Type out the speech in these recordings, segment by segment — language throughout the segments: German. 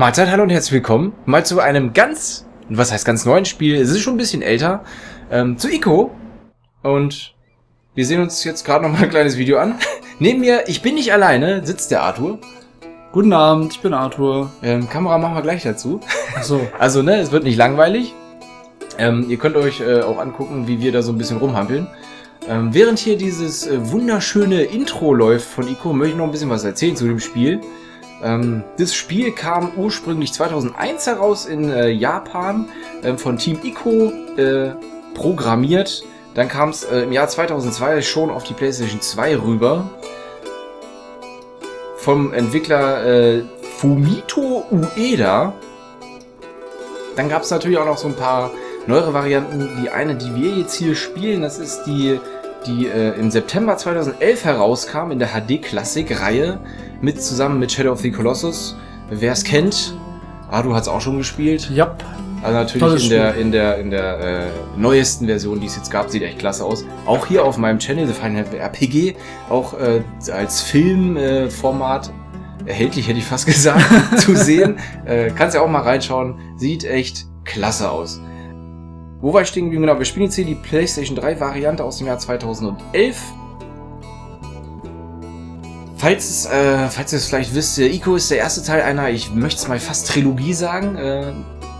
Mahlzeit, hallo und herzlich willkommen. Mal zu einem ganz, was heißt ganz neuen Spiel. Es ist schon ein bisschen älter. Ähm, zu Ico. Und wir sehen uns jetzt gerade noch mal ein kleines Video an. Neben mir, ich bin nicht alleine, sitzt der Arthur. Guten Abend, ich bin Arthur. Ähm, Kamera machen wir gleich dazu. Ach so. Also, ne, es wird nicht langweilig. Ähm, ihr könnt euch äh, auch angucken, wie wir da so ein bisschen rumhampeln. Ähm, während hier dieses äh, wunderschöne Intro läuft von Ico, möchte ich noch ein bisschen was erzählen zu dem Spiel. Ähm, das Spiel kam ursprünglich 2001 heraus in äh, Japan ähm, von Team Ico äh, programmiert. Dann kam es äh, im Jahr 2002 schon auf die PlayStation 2 rüber. Vom Entwickler äh, Fumito Ueda. Dann gab es natürlich auch noch so ein paar neuere Varianten. Die eine, die wir jetzt hier spielen, das ist die, die äh, im September 2011 herauskam in der HD-Klassik-Reihe mit zusammen mit Shadow of the Colossus. Wer es kennt, Adu hat es auch schon gespielt. Yep. Also natürlich in der, in der, in der äh, neuesten Version, die es jetzt gab, sieht echt klasse aus. Auch hier auf meinem Channel, The Final RPG, auch äh, als Filmformat äh, erhältlich, hätte ich fast gesagt, zu sehen. Äh, kannst ja auch mal reinschauen. Sieht echt klasse aus. Wo war ich stehen geblieben? Genau, wir spielen jetzt hier die PlayStation 3 Variante aus dem Jahr 2011. Falls, es, äh, falls ihr es vielleicht wisst, äh, Ico ist der erste Teil einer, ich möchte es mal fast Trilogie sagen. Äh,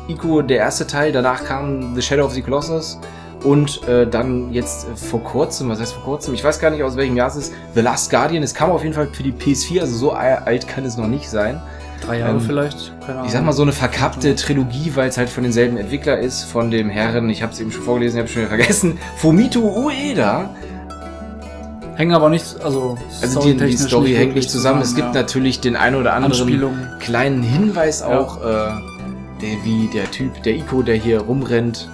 Ico der erste Teil, danach kam The Shadow of the Colossus und äh, dann jetzt äh, vor kurzem, was heißt vor kurzem, ich weiß gar nicht aus welchem Jahr es ist, The Last Guardian, es kam auf jeden Fall für die PS4, also so alt kann es noch nicht sein. Drei Jahre Ähm, vielleicht. Keine Ahnung. Ich sag mal so eine verkappte Trilogie, weil es halt von denselben Entwickler ist, von dem Herren, ich habe es eben schon vorgelesen, ich habe schon wieder vergessen, Fumito Ueda. Hängen aber nicht, also. Also die, die Story hängt nicht zusammen. Es gibt ja. natürlich den ein oder anderen kleinen Hinweis Ja. auch, äh, der wie der Typ, der Ico, der hier rumrennt,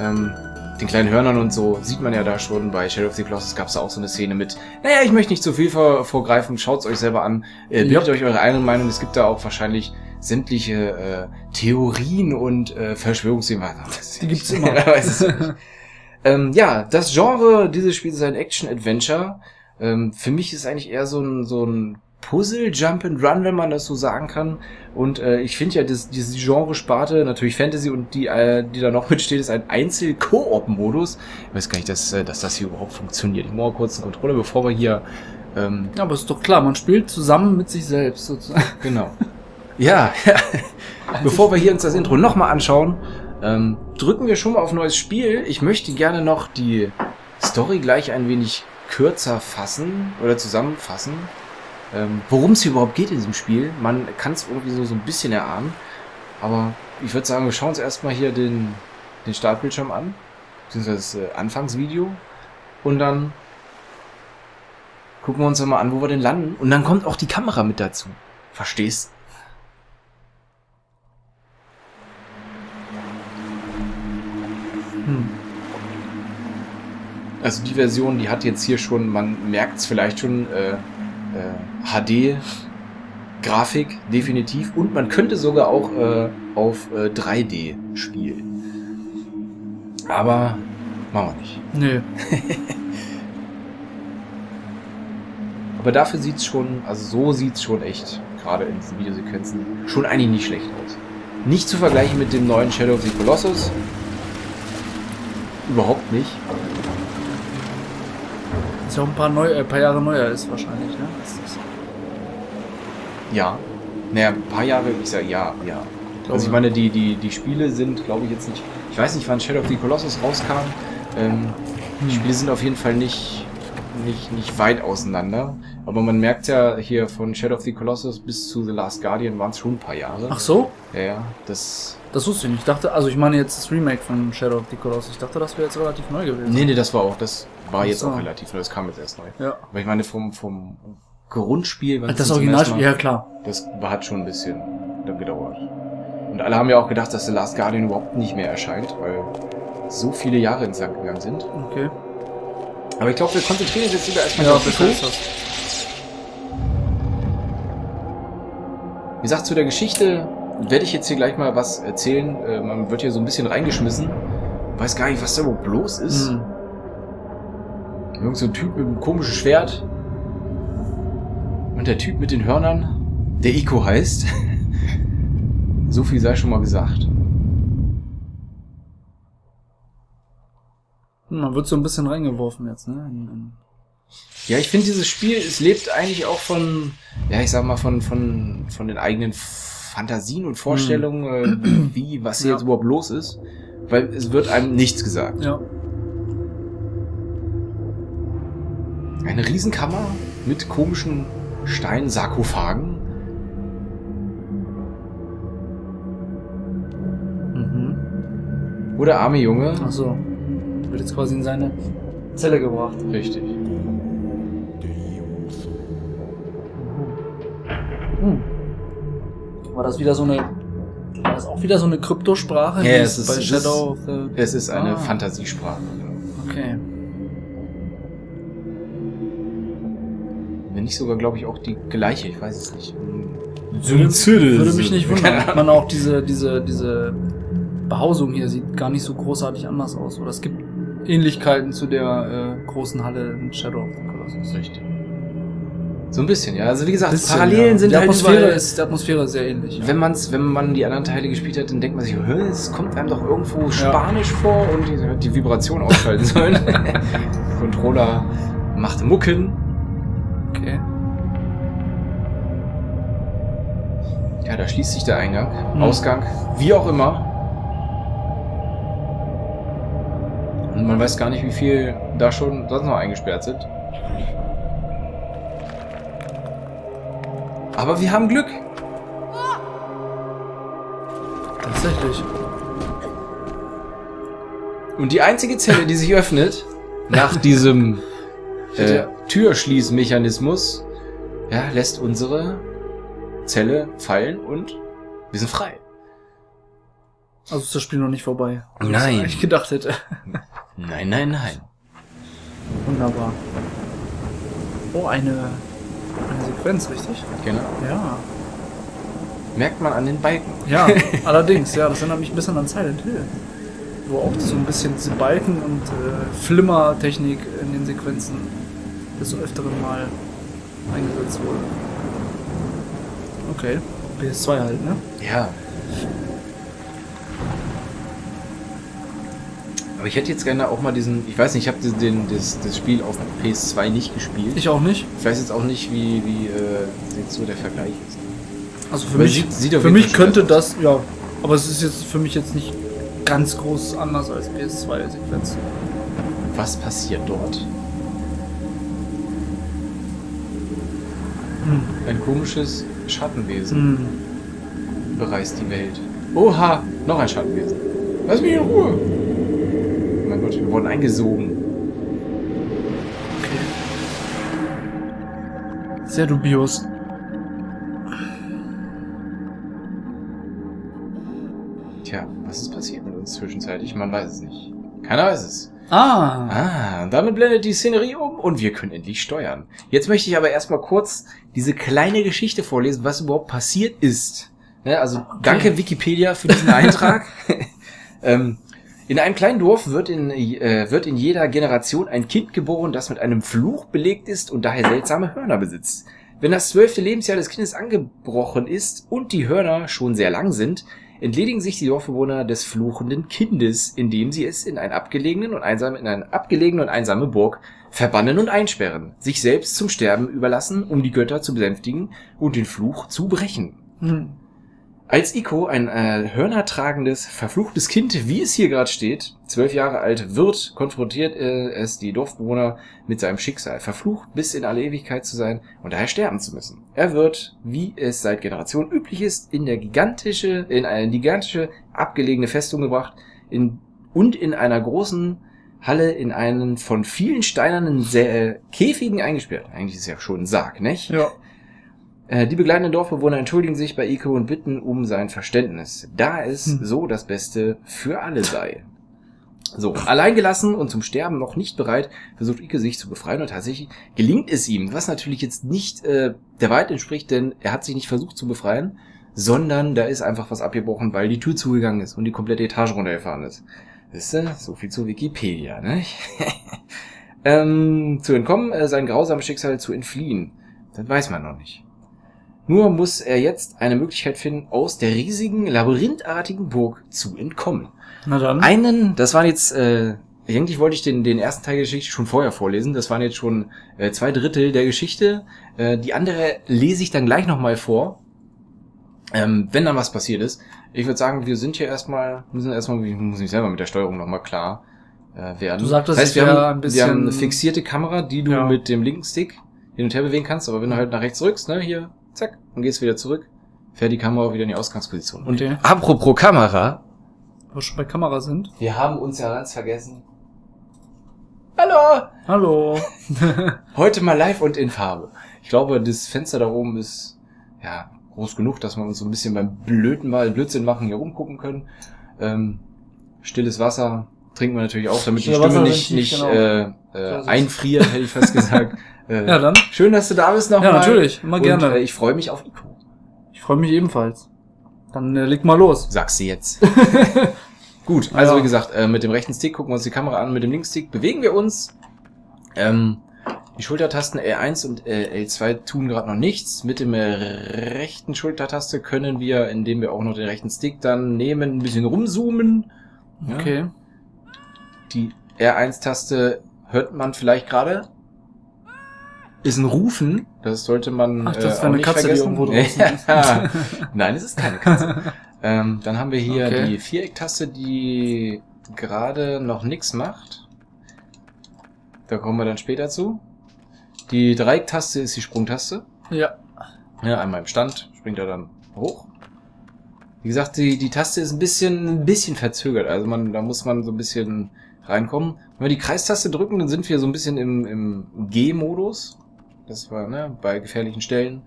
ähm, den kleinen Hörnern und so, sieht man ja da schon. Bei Shadow of the Colossus gab es da auch so eine Szene mit, naja, ich möchte nicht zu viel vor, vorgreifen, schaut's euch selber an, äh, bildet Ja. euch eure eigene Meinung. Es gibt da auch wahrscheinlich sämtliche äh, Theorien und äh, Verschwörungstheorien. Die gibt's immer. Ja, ähm, ja, das Genre dieses Spiels ist ein Action-Adventure. Ähm, für mich ist eigentlich eher so ein, so ein Puzzle, Jump and Run, wenn man das so sagen kann. Und äh, ich finde ja, das, diese Genre-Sparte, natürlich Fantasy und die, äh, die da noch mitsteht, ist ein Einzel-Koop-Modus. Ich weiß gar nicht, dass, äh, dass das hier überhaupt funktioniert. Ich mache mal kurz einen Controller, bevor wir hier... Ähm, Ja, aber ist doch klar, man spielt zusammen mit sich selbst sozusagen. Genau. Ja, bevor wir hier uns das Intro nochmal anschauen, ähm, drücken wir schon mal auf neues Spiel. Ich möchte gerne noch die Story gleich ein wenig kürzer fassen oder zusammenfassen. Ähm, Worum es überhaupt geht in diesem Spiel. Man kann es irgendwie so, so ein bisschen erahnen. Aber ich würde sagen, wir schauen uns erstmal hier den, den Startbildschirm an. Beziehungsweise das äh, Anfangsvideo. Und dann gucken wir uns mal an, wo wir denn landen. Und dann kommt auch die Kamera mit dazu. Verstehst? Also die Version, die hat jetzt hier schon, man merkt es vielleicht schon, äh, äh, HD-Grafik, definitiv. Und man könnte sogar auch äh, auf äh, 3D spielen. Aber machen wir nicht. Nee. Aber dafür sieht's schon, also so sieht's schon echt, gerade in diesen Videosequenzen, schon eigentlich nicht schlecht aus. Nicht zu vergleichen mit dem neuen Shadow of the Colossus. Überhaupt nicht. Ist ja auch ein paar, neu, äh, paar Jahre neuer ist wahrscheinlich, ne? Ja. Naja, ein paar Jahre, ich sag ja, ja. glaube, Also ich meine, die, die, die Spiele sind, glaube ich, jetzt nicht. Ich weiß nicht, wann Shadow of the Colossus rauskam. Ähm, Die hm. Spiele sind auf jeden Fall nicht, nicht, nicht weit auseinander. Aber man merkt ja hier von Shadow of the Colossus bis zu The Last Guardian waren es schon ein paar Jahre. Ach so? Ja, ja. Das. Das wusste ich nicht. Ich dachte, also ich meine jetzt das Remake von Shadow of the Colossus. Ich dachte, das wäre jetzt relativ neu gewesen. Nee, nee, das war auch, das war jetzt so. auch relativ neu. Das kam jetzt erst neu. Ja. Aber ich meine, vom, vom Grundspiel, Das zum Originalspiel, ja klar. Das hat schon ein bisschen gedauert. Und alle haben ja auch gedacht, dass The Last Guardian überhaupt nicht mehr erscheint, weil so viele Jahre ins Land gegangen sind. Okay. Aber ich glaube, wir konzentrieren uns jetzt lieber erstmal Ja, auf ist Show. Wie gesagt, zu der Geschichte werde ich jetzt hier gleich mal was erzählen. Äh, man wird hier so ein bisschen reingeschmissen. Weiß gar nicht, was da überhaupt bloß ist. Hm. Irgend so ein Typ mit einem komischen Schwert. Und der Typ mit den Hörnern, der Ico heißt. So viel sei schon mal gesagt. Man wird so ein bisschen reingeworfen jetzt, ne? Ja, ich finde dieses Spiel, es lebt eigentlich auch von, ja, ich sag mal, von, von, von den eigenen Fantasien und Vorstellungen, äh, wie, was hier Ja. jetzt überhaupt los ist. Weil es wird einem nichts gesagt. ja. Eine Riesenkammer mit komischen Steinsarkophagen. Mhm. Wo der arme Junge. Ach so. Wird jetzt quasi in seine Zelle gebracht. Richtig. Hm. War das wieder so eine. War das auch wieder so eine Kryptosprache? Ja, es ist- bei es Shadow of the. Es ist eine Ah. Fantasiesprache. Okay. Wenn nicht sogar, glaube ich, auch die gleiche, ich weiß es nicht. Würde, würde mich nicht wundern. Man auch diese, diese, diese Behausung hier sieht gar nicht so großartig anders aus. Oder es gibt Ähnlichkeiten zu der äh, großen Halle in Shadow of the Colossus. Richtig. So ein bisschen, ja. Also wie gesagt, Bisschen, Parallelen ja. sind die halt Atmosphäre überall. ist, die Atmosphäre ist sehr ähnlich. Ja. Wenn man's, wenn man die anderen Teile gespielt hat, dann denkt man sich, "Hä, es kommt einem doch irgendwo Spanisch vor und die, die Vibration ausschalten sollen. Controller macht Mucken. Okay. Ja, da schließt sich der Eingang, Hm. Ausgang, wie auch immer. Und man weiß gar nicht, wie viel da schon sonst noch eingesperrt sind. Aber wir haben Glück. Tatsächlich. Und die einzige Zelle, die sich öffnet, nach diesem äh. Türschließmechanismus, ja, lässt unsere Zelle fallen und wir sind frei. Also ist das Spiel noch nicht vorbei. Nein. Was ich gedacht hätte. Nein, nein, nein. Wunderbar. Oh, eine, eine Sequenz, richtig? Genau. Ja. Merkt man an den Balken. Ja, allerdings, ja, das erinnert mich ein bisschen an Silent Hill. Wo auch so ein bisschen diese Balken und äh, Flimmertechnik in den Sequenzen des öfteren Mal eingesetzt wurde. Okay. PS2 halt, ne? Ja. Aber ich hätte jetzt gerne auch mal diesen, ich weiß nicht, ich habe den, das, das Spiel auf PS2 nicht gespielt. Ich auch nicht. Ich weiß jetzt auch nicht, wie, wie äh, jetzt so der Vergleich ist. Also für Aber mich, sieht- sieht für mich könnte das, ja, aber es ist jetzt für mich jetzt nicht ganz groß anders als PS2-Sequenz. Was passiert dort? Hm. Ein komisches Schattenwesen Hm. bereist die Welt. Oha, noch ein Schattenwesen. Lass mich in Ruhe. Wir wurden eingesogen. Okay. Sehr dubios. Tja, was ist passiert mit uns zwischenzeitlich? Man weiß es nicht. Keiner weiß es. Ah. Ah, damit blendet die Szenerie um und wir können endlich steuern. Jetzt möchte ich aber erstmal kurz diese kleine Geschichte vorlesen, was überhaupt passiert ist. Ne, also danke Wikipedia für diesen Eintrag. ähm, in einem kleinen Dorf wird in, äh, wird in jeder Generation ein Kind geboren, das mit einem Fluch belegt ist und daher seltsame Hörner besitzt. Wenn das zwölfte Lebensjahr des Kindes angebrochen ist und die Hörner schon sehr lang sind, entledigen sich die Dorfbewohner des fluchenden Kindes, indem sie es in einen abgelegenen und einsam, in eine abgelegene und einsame Burg verbannen und einsperren, sich selbst zum Sterben überlassen, um die Götter zu besänftigen und den Fluch zu brechen. Hm. Als Iko, ein äh, hörnertragendes, verfluchtes Kind, wie es hier gerade steht, zwölf Jahre alt wird, konfrontiert äh, es die Dorfbewohner mit seinem Schicksal, verflucht bis in alle Ewigkeit zu sein und daher sterben zu müssen. Er wird, wie es seit Generationen üblich ist, in der gigantische, in eine gigantische, abgelegene Festung gebracht in, und in einer großen Halle in einen von vielen steinernen Sä äh, Käfigen eingesperrt. Eigentlich ist ja schon ein Sarg, nicht? Ja. Äh, Die begleitenden Dorfbewohner entschuldigen sich bei Iko und bitten um sein Verständnis, da es Hm. so das Beste für alle sei. So, alleingelassen und zum Sterben noch nicht bereit, versucht Ike sich zu befreien und tatsächlich gelingt es ihm, was natürlich jetzt nicht äh, der Wahrheit entspricht, denn er hat sich nicht versucht zu befreien, sondern da ist einfach was abgebrochen, weil die Tür zugegangen ist und die komplette Etage runtergefahren ist. Wisst ihr, so viel zu Wikipedia, ne? ähm, zu entkommen, äh, sein grausames Schicksal zu entfliehen. Das weiß man noch nicht. Nur muss er jetzt eine Möglichkeit finden, aus der riesigen, labyrinthartigen Burg zu entkommen. Na dann. Einen, das waren jetzt, äh, eigentlich wollte ich den, den ersten Teil der Geschichte schon vorher vorlesen. Das waren jetzt schon äh, zwei Drittel der Geschichte. Äh, die andere lese ich dann gleich nochmal vor, ähm, wenn dann was passiert ist. Ich würde sagen, wir sind hier erstmal, müssen erstmal, ich muss mich selber mit der Steuerung nochmal klar äh, werden. Du sagtest, das heißt, wir haben, ein bisschen- wir haben eine fixierte Kamera, die du Ja. mit dem linken Stick hin und her bewegen kannst, aber wenn du halt nach rechts rückst, ne, hier, zack, und gehst wieder zurück, fährt die Kamera wieder in die Ausgangsposition. Und Okay. apropos Kamera, Wo wir schon bei Kamera sind. wir haben uns ja ganz vergessen. Hallo! Hallo. Heute mal live und in Farbe. Ich glaube, das Fenster da oben ist, ja, groß genug, dass wir uns so ein bisschen beim blöden Mal Blödsinn machen hier rumgucken können. Ähm, stilles Wasser trinken wir natürlich auch, damit die Stille Stimme nicht, Wasserventil, nicht genau. äh, So äh, einfriert, hätte ich fast gesagt. Äh, Ja, dann. Schön, dass du da bist nochmal. Ja, natürlich. Immer Und, gerne. äh, ich freue mich auf Ico. Ich freue mich ebenfalls. Dann äh, leg mal los. Sagst du jetzt. Gut, also Ja. wie gesagt, äh, mit dem rechten Stick gucken wir uns die Kamera an, mit dem linken Stick bewegen wir uns. Ähm, die Schultertasten L1 und äh, L2 tun gerade noch nichts. Mit dem äh, rechten Schultertaste können wir, indem wir auch noch den rechten Stick dann nehmen, ein bisschen rumzoomen. Ja. Okay. Die R1-Taste hört man vielleicht gerade. Ist ein Rufen. Das sollte man Ach, das äh, eine nicht Katze, die vergessen. irgendwo draußen ist. Ja. Nein, es ist keine Katze. ähm, dann haben wir hier Okay. die Vierecktaste, die gerade noch nichts macht. Da kommen wir dann später zu. Die Dreiecktaste ist die Sprungtaste. Ja. Ja, einmal im Stand springt er dann hoch. Wie gesagt, die, die Taste ist ein bisschen, ein bisschen verzögert. Also man, da muss man so ein bisschen reinkommen. Wenn wir die Kreistaste drücken, dann sind wir so ein bisschen im, im G-Modus. Das war, ne, bei gefährlichen Stellen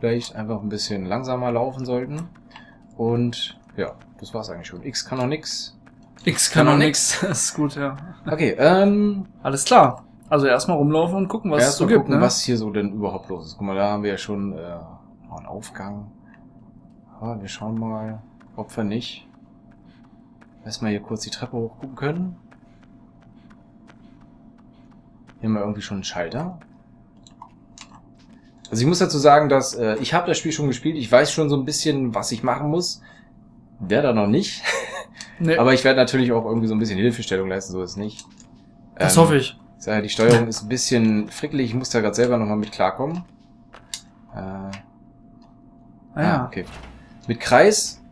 vielleicht einfach ein bisschen langsamer laufen sollten. Und ja, das war's eigentlich schon. X kann noch nix. X kann kann noch noch nix. Das ist gut, ja. Okay, ähm, Alles klar. Also erstmal rumlaufen und gucken, was es so gibt, gucken, ne? was hier so denn überhaupt los ist. Guck mal, da haben wir ja schon äh, noch einen Aufgang. Aber wir schauen mal, ob wir nicht erstmal hier kurz die Treppe hochgucken können. Hier haben wir irgendwie schon einen Schalter. Also ich muss dazu sagen, dass äh, ich habe das Spiel schon gespielt. Ich weiß schon so ein bisschen, was ich machen muss. Wer da noch nicht. Nee, Aber ich werde natürlich auch irgendwie so ein bisschen Hilfestellung leisten, so ist nicht. das Ähm, hoffe ich. ich sage, die Steuerung ist ein bisschen frickelig. Ich muss da gerade selber nochmal mit klarkommen. Äh, Ah, ah, ja. okay. Mit Kreis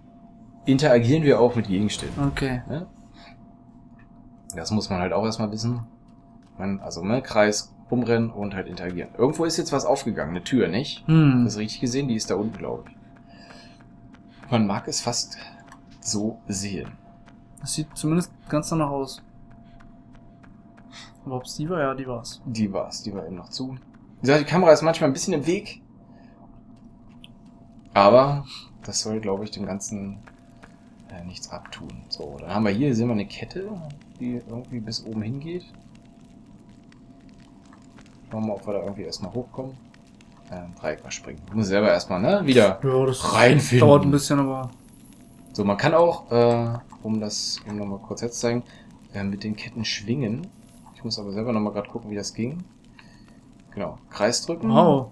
interagieren wir auch mit Gegenständen. Okay. Ne? Das muss man halt auch erstmal wissen. Man, also ne, Kreis, rumrennen und halt interagieren. Irgendwo ist jetzt was aufgegangen, eine Tür, nicht? Hm. Das ist richtig gesehen, die ist da unten, glaube ich. Man mag es fast so sehen. Das sieht zumindest ganz danach aus. Aber ob's die war, ja, die war's. Die war's, die war eben noch zu. Wie gesagt, die Kamera ist manchmal ein bisschen im Weg. Aber das soll, glaube ich, dem Ganzen äh, nichts abtun. So, dann haben wir hier, sehen wir eine Kette, die irgendwie bis oben hingeht. Schauen wir mal, ob wir da irgendwie erstmal hochkommen. Ähm, Dreieck mal springen. Ich muss selber erstmal, ne, wieder Ja, das reinfinden. dauert ein bisschen, aber. So, man kann auch, äh, um das eben nochmal kurz jetzt zu zeigen, äh, mit den Ketten schwingen. Ich muss aber selber nochmal gerade gucken, wie das ging. Genau, Kreis drücken. Wow.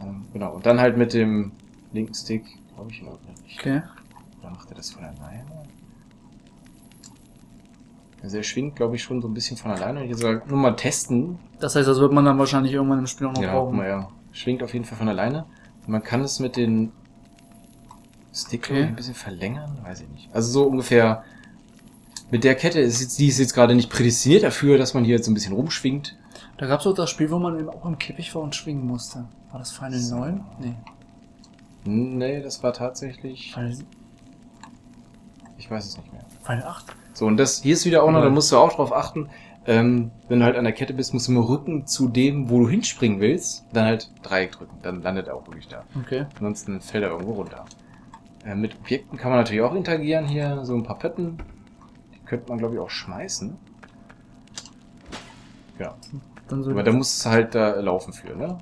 Ähm, genau, und dann halt mit dem linken Stick, glaube ich, noch nicht. Okay. Oder macht er das von alleine? Also er schwingt, glaube ich, schon so ein bisschen von alleine. Ich soll nur mal testen. Das heißt, das wird man dann wahrscheinlich irgendwann im Spiel auch noch Ja, brauchen. mal, ja. Schwingt auf jeden Fall von alleine. Man kann es mit den Stick Okay. ein bisschen verlängern, weiß ich nicht. Also so ungefähr mit der Kette ist jetzt, die ist jetzt gerade nicht prädestiniert dafür, dass man hier jetzt so ein bisschen rumschwingt. Da gab's auch das Spiel, wo man eben auch im Kippich war und schwingen musste. War das Final 9? Nee. Nee, das war tatsächlich, Final, ich weiß es nicht mehr. Final 8? So, und das hier ist wieder auch noch, da Ja. musst du auch drauf achten, ähm, wenn du halt an der Kette bist, musst du dem Rücken zu dem, wo du hinspringen willst, dann halt Dreieck drücken. Dann landet er auch wirklich da. Okay. Ansonsten fällt er irgendwo runter. Äh, mit Objekten kann man natürlich auch interagieren hier. So ein paar Pötten. Die könnte man, glaube ich, auch schmeißen. Ja. Dann so Aber da muss es halt da laufen für, ne?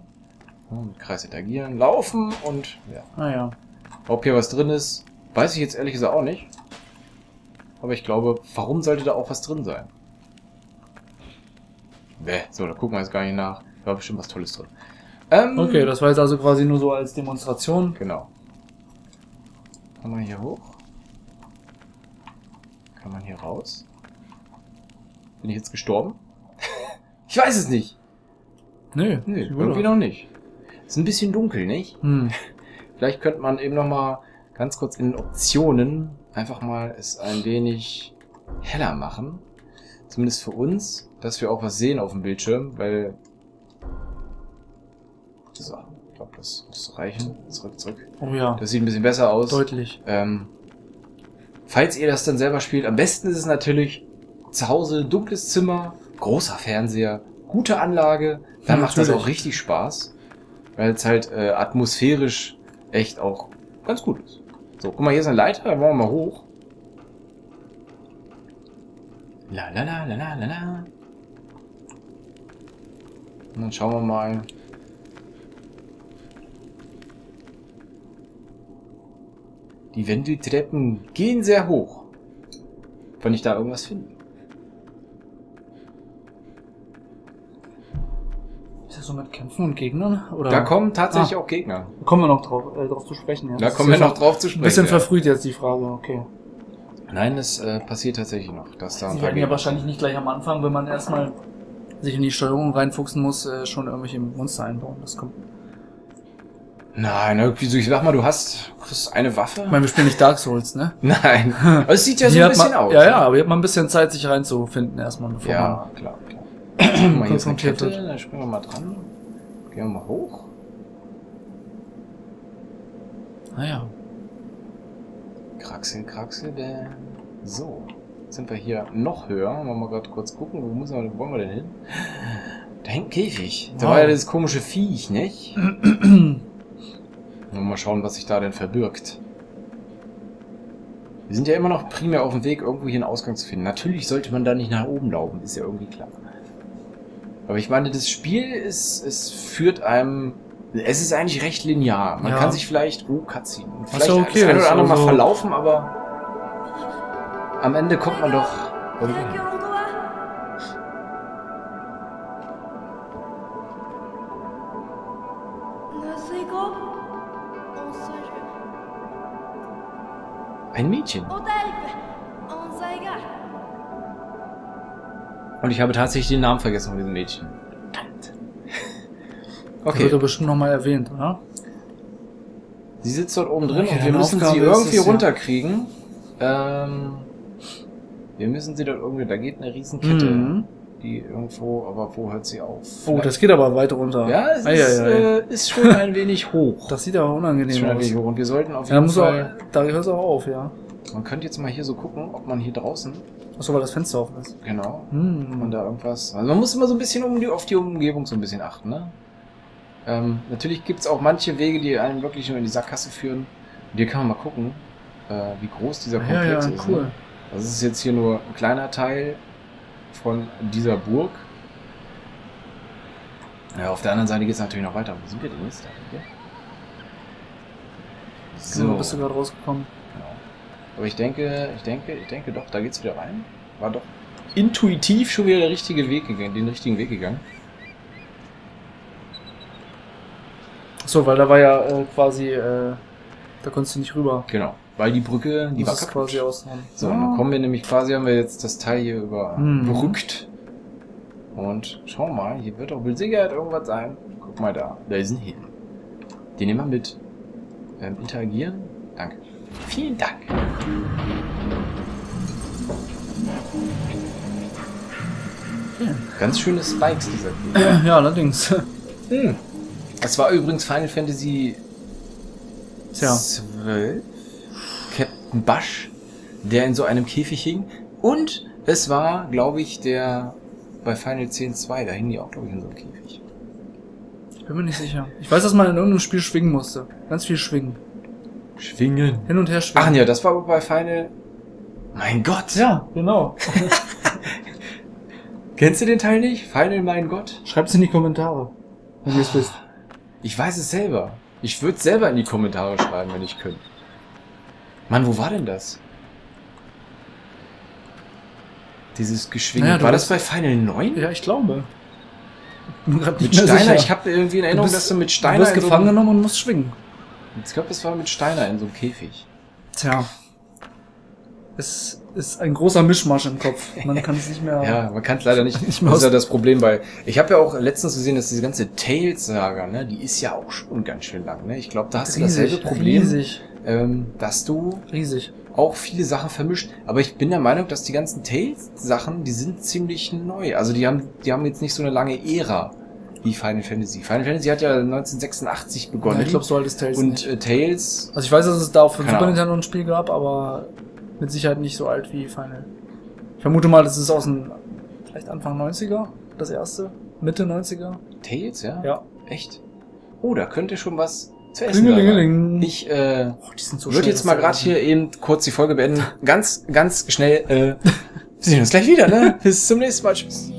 Mit Kreis interagieren, laufen und ja. Ah ja. Ob hier was drin ist, weiß ich jetzt ehrlich gesagt auch nicht. Aber ich glaube, warum sollte da auch was drin sein? Bäh, so, da gucken wir jetzt gar nicht nach. Da war bestimmt was Tolles drin. Ähm, okay, das war jetzt also quasi nur so als Demonstration. Genau. Kann man hier hoch? Kann man hier raus? Bin ich jetzt gestorben? ich weiß es nicht. Nö, nee, irgendwie noch nicht. Ist ein bisschen dunkel, nicht? Hm. Vielleicht könnte man eben noch mal ganz kurz in den Optionen einfach mal es ein wenig heller machen. Zumindest für uns, dass wir auch was sehen auf dem Bildschirm, weil... So, ich glaube, das muss reichen. Zurück, zurück. Oh ja. Das sieht ein bisschen besser aus. Deutlich. Ähm, falls ihr das dann selber spielt, am besten ist es natürlich zu Hause, dunkles Zimmer, großer Fernseher, gute Anlage, dann ja, macht das auch richtig Spaß. Weil es halt äh, atmosphärisch echt auch ganz gut ist. So, guck mal, hier ist eine Leiter, da wollen wir mal hoch. La la la la la la la. Und dann schauen wir mal. Die Wendeltreppen gehen sehr hoch. Kann ich da irgendwas finden? Ist das so mit Kämpfen und Gegnern? Oder? Da kommen tatsächlich ah. auch Gegner. Da kommen wir noch drauf, äh, drauf zu sprechen. Ja. Da das kommen wir noch drauf zu sprechen. Ein bisschen ja. verfrüht jetzt die Frage, okay. Nein, das äh, passiert tatsächlich noch. Dass da Sie werden ja wahrscheinlich nicht gleich am Anfang, wenn man erstmal sich in die Steuerung reinfuchsen muss, äh, schon irgendwelche Monster einbauen. Das kommt. Nein, irgendwie ich sag mal, du hast, hast eine Waffe. Ich meine, wir spielen nicht Dark Souls, ne? Nein. Aber es sieht ja so ein bisschen man, aus. Ja, ne? ja, aber ihr habt mal ein bisschen Zeit, sich reinzufinden erstmal. Bevor ja, klar, klar. Mal, hier ist eine Kette, dann springen wir mal dran. Gehen wir mal hoch. Naja. Ah, kraxel, kraxel, denn. So. Jetzt sind wir hier noch höher. Wollen wir mal gerade kurz gucken. Wo, müssen wir, wo wollen wir denn hin? Da hängt ein Käfig. Da wow. war ja das komische Viech, nicht? mal schauen, was sich da denn verbirgt. Wir sind ja immer noch primär auf dem Weg, irgendwo hier einen Ausgang zu finden. Natürlich sollte man da nicht nach oben laufen, ist ja irgendwie klar. Aber ich meine, das Spiel ist, es führt einem, es ist eigentlich recht linear. Man ja. kann sich vielleicht, oh, Cutscene, vielleicht so, okay, das ein oder andere mal verlaufen, aber am Ende kommt man doch hin. Ein Mädchen. Und ich habe tatsächlich den Namen vergessen von diesem Mädchen. Verdammt. Okay. Der wird bestimmt nochmal erwähnt, oder? Sie sitzt dort oben drin okay, und wir müssen Aufgabe sie irgendwie es, runterkriegen. Ja. Ähm, wir müssen sie dort irgendwie, da geht eine Riesenkette, mhm. die irgendwo, aber wo hört sie auf? Oh, das geht aber weiter runter. Ja, es ei, ist, ei, ei. Äh, ist schon ein wenig hoch. Das sieht aber unangenehm hoch und wir sollten auf jeden ja, Fall... Auch, da hört es auch auf, ja. Man könnte jetzt mal hier so gucken, ob man hier draußen Achso, weil das Fenster offen ist. Genau. Hm. Und da irgendwas. Also man muss immer so ein bisschen um die, auf die Umgebung so ein bisschen achten, ne? Ähm, natürlich gibt's auch manche Wege, die einen wirklich nur in die Sackgasse führen. Und hier kann man mal gucken, äh, wie groß dieser Komplex ja, ja, ist. Cool. Ne? Das ist jetzt hier nur ein kleiner Teil von dieser Burg. Ja, auf der anderen Seite geht es natürlich noch weiter. Wo sind wir denn jetzt? Da, so. Genau, bist du gerade rausgekommen? Aber ich denke, ich denke, ich denke doch, da geht's wieder rein. War doch intuitiv schon wieder der richtige Weg gegangen, den richtigen Weg gegangen. So, weil da war ja äh, quasi, äh, da konntest du nicht rüber. Genau, weil die Brücke, die war quasi außen. So, ah. dann kommen wir nämlich quasi, haben wir jetzt das Teil hier überbrückt. Mhm. Und schau mal, hier wird doch mit Sicherheit irgendwas sein. Guck mal da, da ist ein Hin. Den nehmen wir mit. Ähm, interagieren. Danke. Vielen Dank. Hm, ganz schöne Spikes, dieser Gegner. Ja, allerdings. Hm. Das war übrigens Final Fantasy Tja. 12. Captain Bush, der in so einem Käfig hing. Und es war, glaube ich, der bei Final 10 2, da hing die auch, glaube ich, in so einem Käfig. Ich bin mir nicht sicher. Ich weiß, dass man in irgendeinem Spiel schwingen musste. Ganz viel schwingen. Schwingen. Hin und her schwingen. Ach ja, das war bei Final. Mein Gott. Ja, genau. Kennst du den Teil nicht? Final, mein Gott? Schreib's in die Kommentare, wenn ihr es wisst. Ich weiß es selber. Ich würde selber in die Kommentare schreiben, wenn ich könnte. Mann, wo war denn das? Dieses Geschwinge. Naja, war das bei Final 9? Ja, ich glaube. mit Steiner, ich habe irgendwie in Erinnerung, dass du mit Steiner. Du wirst gefangen genommen und musst schwingen. Ich glaube, das war mit Steiner in so einem Käfig. Tja. Es ist ein großer Mischmasch im Kopf. Man kann es nicht mehr. ja, man kann es leider nicht. nicht mehr das ist ja das Problem bei. Ich habe ja auch letztens gesehen, dass diese ganze Tales-Saga, ne, die ist ja auch schon ganz schön lang. Ne? Ich glaube, da hast riesig, du dasselbe Problem, riesig. Ähm, dass du riesig auch viele Sachen vermischt. Aber ich bin der Meinung, dass die ganzen Tales-Sachen, die sind ziemlich neu. Also die haben, die haben jetzt nicht so eine lange Ära wie Final Fantasy. Final Fantasy hat ja 1986 begonnen. Ja, ich glaube, so alt ist Tales. Und nicht. Äh, Tales. Also ich weiß, dass es da auch für Super Nintendo ein Spiel gab, aber mit Sicherheit nicht so alt wie Final. Ich vermute mal, das ist aus dem vielleicht Anfang 90er, das erste. Mitte 90er. Tales, ja? Ja. Echt? Oh, da könnte schon was zu essen Ich äh, oh, so würde jetzt mal gerade hier eben kurz die Folge beenden. ganz, ganz schnell. Äh, wir sehen uns gleich wieder, ne? Bis zum nächsten Mal. Tschüss.